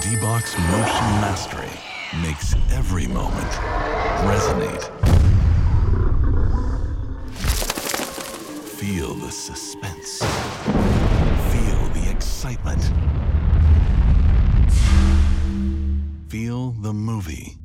D-Box Motion Mastery makes every moment resonate. Feel the suspense. Feel the excitement. Feel the movie.